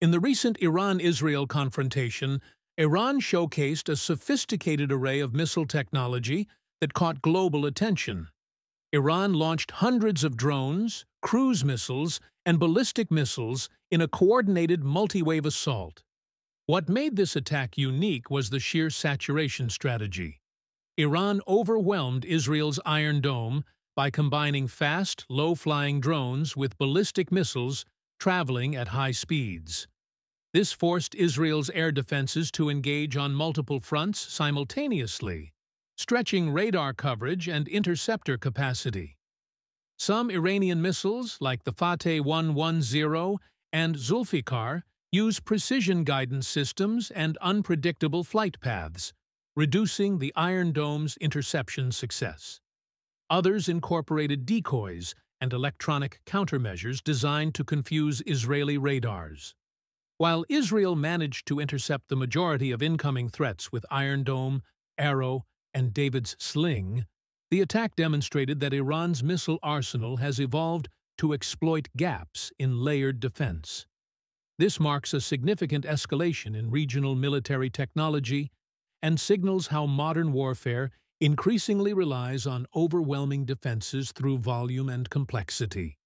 In the recent Iran-Israel confrontation, Iran showcased a sophisticated array of missile technology that caught global attention. Iran launched hundreds of drones, cruise missiles, and ballistic missiles in a coordinated multi-wave assault. What made this attack unique was the sheer saturation strategy. Iran overwhelmed Israel's Iron Dome by combining fast, low-flying drones with ballistic missiles traveling at high speeds. This forced Israel's air defenses to engage on multiple fronts simultaneously, stretching radar coverage and interceptor capacity. Some Iranian missiles, like the Fateh 110 and Zulfiqar, use precision guidance systems and unpredictable flight paths, reducing the Iron Dome's interception success. Others incorporated decoys and electronic countermeasures designed to confuse Israeli radars. While Israel managed to intercept the majority of incoming threats with Iron Dome, Arrow, and David's Sling, the attack demonstrated that Iran's missile arsenal has evolved to exploit gaps in layered defense. This marks a significant escalation in regional military technology and signals how modern warfare increasingly relies on overwhelming defenses through volume and complexity.